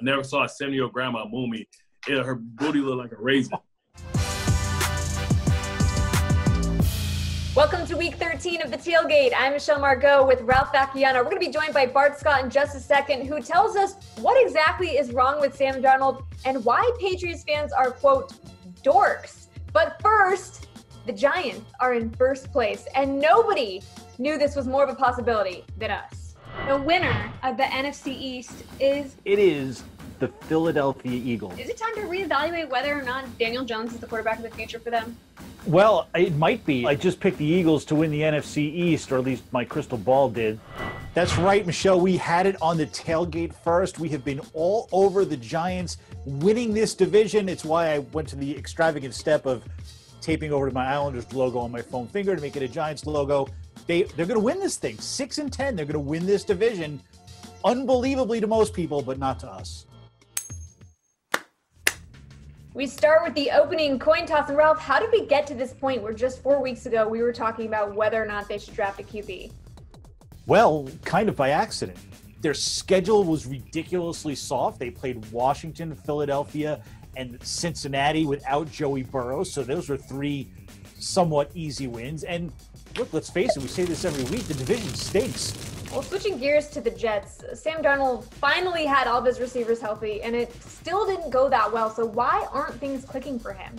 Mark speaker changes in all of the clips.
Speaker 1: I never saw a 70 year old grandma move me. Yeah, her booty looked like a raisin.
Speaker 2: Welcome to week 13 of the tailgate. I'm Michelle Margaux with Ralph Vacchiano. We're going to be joined by Bart Scott in just a second, who tells us what exactly is wrong with Sam Darnold and why Patriots fans are, quote, dorks. But first, the Giants are in first place, and nobody knew this was more of a possibility than us. The winner of the NFC East is.
Speaker 3: It is the Philadelphia Eagles.
Speaker 2: Is it time to reevaluate whether or not Daniel Jones is the quarterback of the future for them?
Speaker 3: Well, it might be. I just picked the Eagles to win the NFC East, or at least my crystal ball did.
Speaker 4: That's right, Michelle. We had it on the tailgate first. We have been all over the Giants winning this division. It's why I went to the extravagant step of taping over to my Islanders logo on my phone finger to make it a Giants logo. They they're going to win this thing. 6 and 10. They're going to win this division. Unbelievably to most people, but not to us.
Speaker 2: We start with the opening coin toss. And Ralph, how did we get to this point where just four weeks ago we were talking about whether or not they should draft a QB?
Speaker 4: Well, kind of by accident. Their schedule was ridiculously soft. They played Washington, Philadelphia, and Cincinnati without Joey Burrow. So those were three somewhat easy wins. And look, let's face it, we say this every week the division stinks.
Speaker 2: Well, switching gears to the Jets, Sam Darnold finally had all of his receivers healthy, and it still didn't go that well. So why aren't things clicking for him?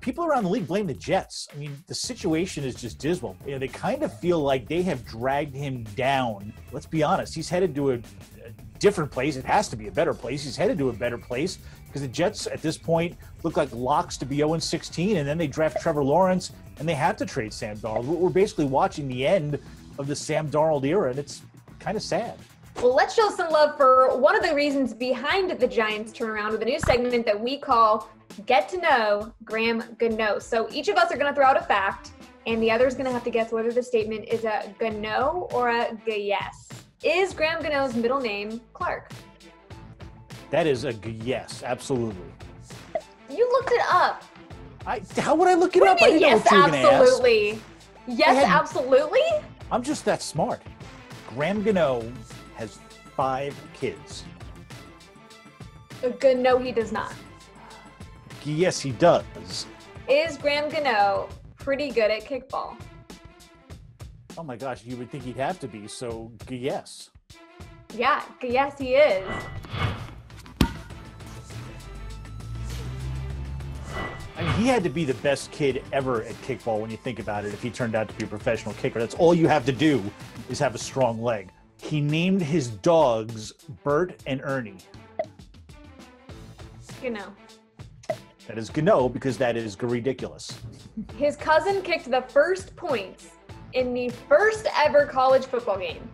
Speaker 4: People around the league blame the Jets. I mean, the situation is just dismal. You know, they kind of feel like they have dragged him down. Let's be honest, he's headed to a, a different place. It has to be a better place. He's headed to a better place because the Jets at this point look like locks to be 0 16, and then they draft Trevor Lawrence, and they have to trade Sam Darnold. We're basically watching the end of the Sam Darnold era, and it's kind of sad.
Speaker 2: Well, let's show some love for one of the reasons behind the Giants turnaround with a new segment that we call Get to Know Graham Gano. So each of us are going to throw out a fact, and the other is going to have to guess whether the statement is a Gano or a yes. Is Graham Gano's middle name Clark?
Speaker 4: That is a yes, absolutely.
Speaker 2: You looked it up.
Speaker 4: I, how would I look it
Speaker 2: what
Speaker 4: up? I
Speaker 2: didn't
Speaker 4: yes,
Speaker 2: know what you absolutely. Yes, had, absolutely.
Speaker 4: I'm just that smart. Graham Gano has five kids.
Speaker 2: Good, no, he does not.
Speaker 4: Yes, he does.
Speaker 2: Is Graham Gano pretty good at kickball?
Speaker 4: Oh my gosh, you would think he'd have to be. So, yes.
Speaker 2: Yeah, yes, he is.
Speaker 4: I mean, he had to be the best kid ever at kickball when you think about it. If he turned out to be a professional kicker, that's all you have to do is have a strong leg. He named his dogs Bert and Ernie.
Speaker 2: You know.
Speaker 4: That is Gano because that is ridiculous.
Speaker 2: His cousin kicked the first points in the first ever college football game.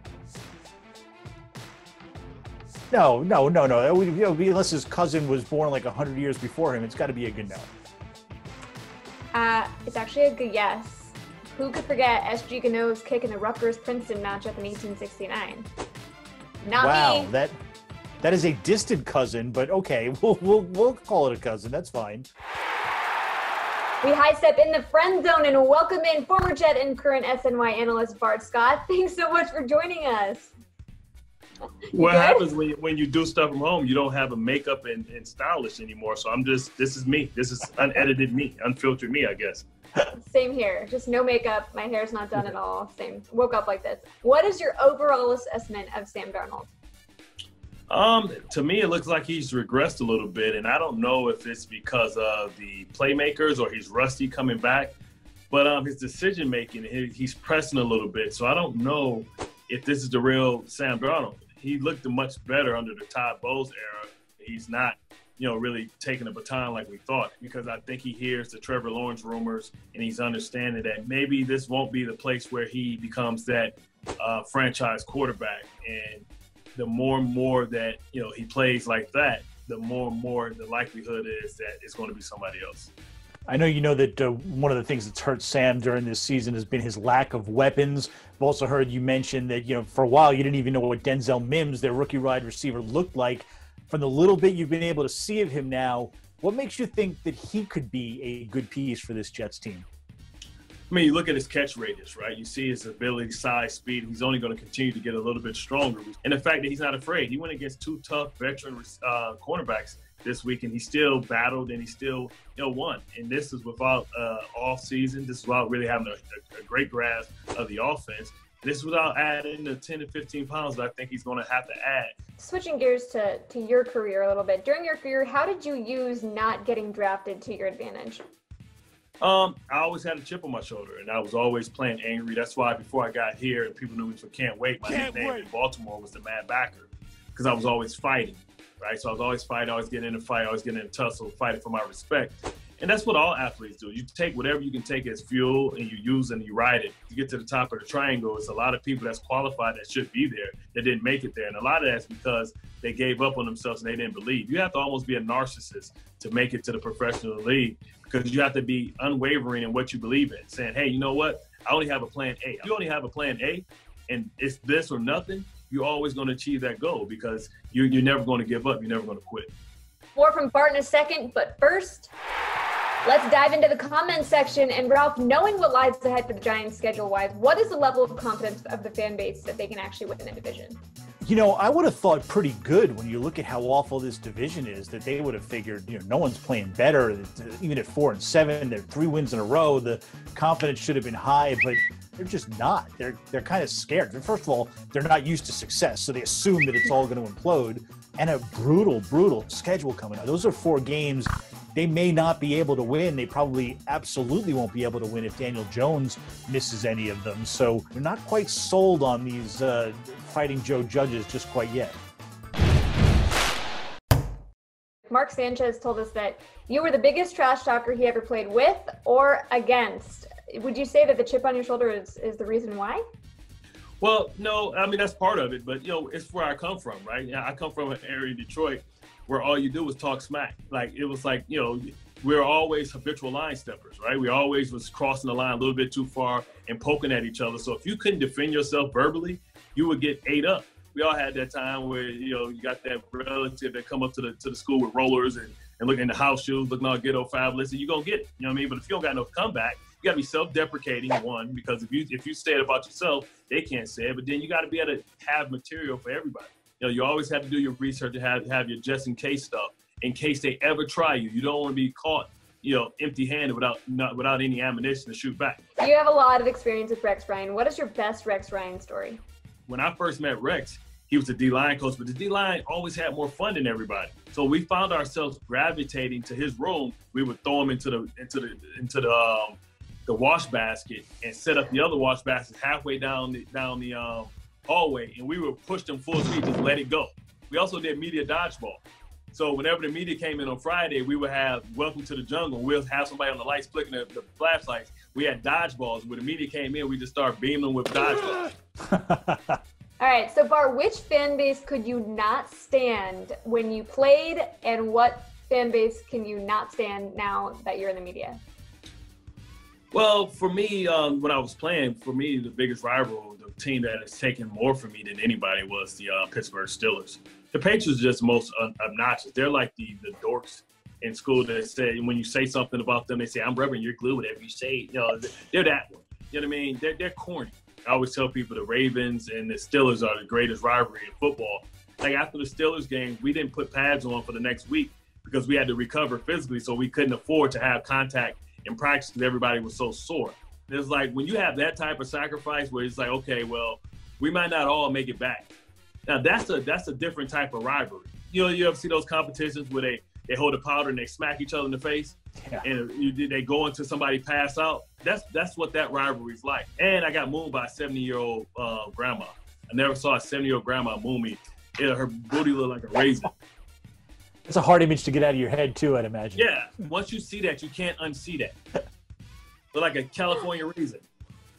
Speaker 4: No, no, no, no. Would, you know, unless his cousin was born like 100 years before him, it's got to be a Gano.
Speaker 2: Uh, it's actually a good yes. Who could forget SG Gano's kick in the Rutgers Princeton matchup in 1869? Not
Speaker 4: wow,
Speaker 2: me.
Speaker 4: that that is a distant cousin, but okay, we'll we'll we'll call it a cousin. That's fine.
Speaker 2: We high step in the friend zone and welcome in former Jet and current SNY analyst Bart Scott. Thanks so much for joining us.
Speaker 1: what happens when you, when you do stuff from home? You don't have a makeup and, and stylish anymore. So I'm just this is me. This is unedited me, unfiltered me, I guess.
Speaker 2: Same here. Just no makeup. My hair's not done at all. Same. Woke up like this. What is your overall assessment of Sam Darnold?
Speaker 1: Um, to me, it looks like he's regressed a little bit, and I don't know if it's because of the playmakers or he's rusty coming back. But um, his decision making, he, he's pressing a little bit. So I don't know if this is the real Sam Darnold. He looked much better under the Todd Bowles era. He's not, you know, really taking a baton like we thought because I think he hears the Trevor Lawrence rumors and he's understanding that maybe this won't be the place where he becomes that uh, franchise quarterback. And the more and more that you know he plays like that, the more and more the likelihood is that it's going to be somebody else.
Speaker 4: I know you know that uh, one of the things that's hurt Sam during this season has been his lack of weapons. I've also heard you mention that you know for a while you didn't even know what Denzel Mims, their rookie wide receiver, looked like. From the little bit you've been able to see of him now, what makes you think that he could be a good piece for this Jets team?
Speaker 1: I mean, you look at his catch radius, right? You see his ability, size, speed. He's only going to continue to get a little bit stronger. And the fact that he's not afraid. He went against two tough veteran uh, cornerbacks this week, and he still battled and he still, you know, won. And this is without uh, off season. This is without really having a, a, great grasp of the offense. This is without adding the 10 to 15 pounds that I think he's going to have to add.
Speaker 2: Switching gears to, to your career a little bit. During your career, how did you use not getting drafted to your advantage?
Speaker 1: Um, I always had a chip on my shoulder, and I was always playing angry. That's why before I got here, and people knew me for Can't Wait. My Can't nickname wait. in Baltimore was the Mad Backer because I was always fighting, right? So I was always fighting, always getting in a fight, always getting in a tussle, fighting for my respect. And that's what all athletes do. You take whatever you can take as fuel and you use and you ride it. You get to the top of the triangle. It's a lot of people that's qualified that should be there that didn't make it there. And a lot of that's because they gave up on themselves and they didn't believe. You have to almost be a narcissist to make it to the professional league because you have to be unwavering in what you believe in, saying, hey, you know what? I only have a plan A. If you only have a plan A and it's this or nothing, you're always going to achieve that goal because you're, you're never going to give up. You're never going to quit.
Speaker 2: More from Bart in a second, but first, let's dive into the comments section. And Ralph, knowing what lies ahead for the Giants schedule wise, what is the level of confidence of the fan base that they can actually win the division?
Speaker 4: You know, I would have thought pretty good when you look at how awful this division is that they would have figured, you know, no one's playing better. Even at four and seven, they're three wins in a row. The confidence should have been high, but they're just not. They're they're kind of scared. First of all, they're not used to success, so they assume that it's all going to implode. And a brutal, brutal schedule coming up. Those are four games they may not be able to win. They probably absolutely won't be able to win if Daniel Jones misses any of them. So they're not quite sold on these uh, fighting Joe Judges just quite yet.
Speaker 2: Mark Sanchez told us that you were the biggest trash talker he ever played with or against. Would you say that the chip on your shoulder is, is the reason why?
Speaker 1: Well, no, I mean that's part of it, but you know, it's where I come from, right? I come from an area in Detroit where all you do was talk smack. Like it was like, you know, we are always habitual line steppers, right? We always was crossing the line a little bit too far and poking at each other. So if you couldn't defend yourself verbally, you would get ate up. We all had that time where, you know, you got that relative that come up to the to the school with rollers and, and looking in the house shoes, looking all ghetto fabulous, and you're gonna get it. You know what I mean? But if you don't got no comeback, you gotta be self-deprecating, one, because if you if you say it about yourself, they can't say it, but then you gotta be able to have material for everybody you know, you always have to do your research to have have your just in case stuff in case they ever try you. You don't want to be caught, you know, empty handed without not without any ammunition to shoot back.
Speaker 2: You have a lot of experience with Rex Ryan. What is your best Rex Ryan story?
Speaker 1: When I first met Rex, he was a D line coach, but the D line always had more fun than everybody. So we found ourselves gravitating to his room. We would throw him into the into the into the um, the wash basket and set up the other wash baskets halfway down the down the um, hallway, and we would push them full speed, just let it go. We also did media dodgeball. So whenever the media came in on Friday, we would have Welcome to the Jungle. We'll have somebody on the lights flicking the, the flashlights. We had dodgeballs. When the media came in, we just start beaming with dodgeballs.
Speaker 2: All right, so Bart, which fan base could you not stand when you played, and what fan base can you not stand now that you're in the media?
Speaker 1: Well, for me, um, when I was playing, for me, the biggest rival, the team that has taken more from me than anybody was the uh, Pittsburgh Steelers. The Patriots are just most obnoxious. They're like the, the dorks in school that say, when you say something about them, they say, I'm rubbing your glue, whatever you say. You know, they're that one. You know what I mean? They're, they're corny. I always tell people the Ravens and the Steelers are the greatest rivalry in football. Like after the Steelers game, we didn't put pads on for the next week because we had to recover physically, so we couldn't afford to have contact in practice because everybody was so sore. It's like when you have that type of sacrifice where it's like, okay, well, we might not all make it back. Now that's a that's a different type of rivalry. You know, you ever see those competitions where they they hold a powder and they smack each other in the face, yeah. and you, they go into somebody pass out. That's that's what that rivalry's like. And I got mooned by a seventy year old uh, grandma. I never saw a seventy year old grandma moon me. It, her booty looked like a raisin.
Speaker 4: It's a hard image to get out of your head too, I'd imagine.
Speaker 1: Yeah. Once you see that, you can't unsee that. They're like a California raisin.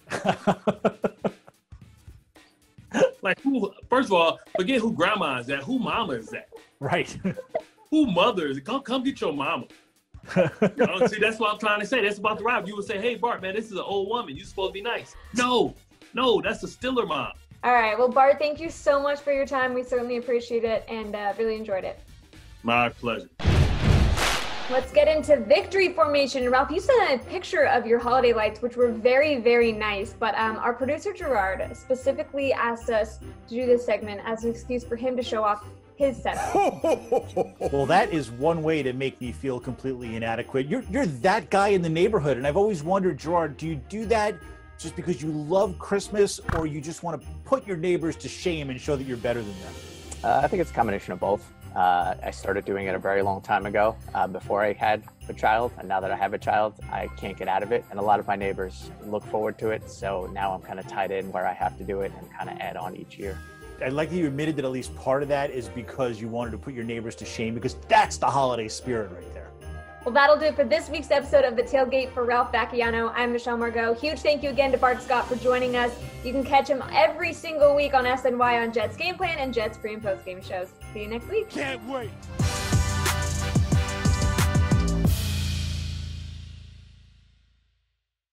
Speaker 1: like who? First of all, forget who grandma is that. Who mama is that?
Speaker 4: Right.
Speaker 1: who mother is it? Come, come get your mama. you know, see, that's what I'm trying to say. That's about the ride. You would say, "Hey, Bart, man, this is an old woman. You supposed to be nice." No, no, that's a Stiller mom.
Speaker 2: All right. Well, Bart, thank you so much for your time. We certainly appreciate it and uh, really enjoyed it.
Speaker 1: My pleasure.
Speaker 2: Let's get into victory formation. Ralph, you sent a picture of your holiday lights, which were very, very nice. But um, our producer Gerard specifically asked us to do this segment as an excuse for him to show off his setup.
Speaker 4: well, that is one way to make me feel completely inadequate. You're you're that guy in the neighborhood, and I've always wondered, Gerard, do you do that just because you love Christmas, or you just want to put your neighbors to shame and show that you're better than them?
Speaker 5: Uh, I think it's a combination of both. Uh, I started doing it a very long time ago, uh, before I had a child, and now that I have a child, I can't get out of it. And a lot of my neighbors look forward to it, so now I'm kind of tied in where I have to do it and kind of add on each year.
Speaker 4: I like that you admitted that at least part of that is because you wanted to put your neighbors to shame, because that's the holiday spirit right there.
Speaker 2: Well, that'll do it for this week's episode of The Tailgate for Ralph Vacchiano. I'm Michelle Margaux. Huge thank you again to Bart Scott for joining us. You can catch him every single week on SNY on Jets Game Plan and Jets pre and post game shows. See you next week.
Speaker 6: Can't wait.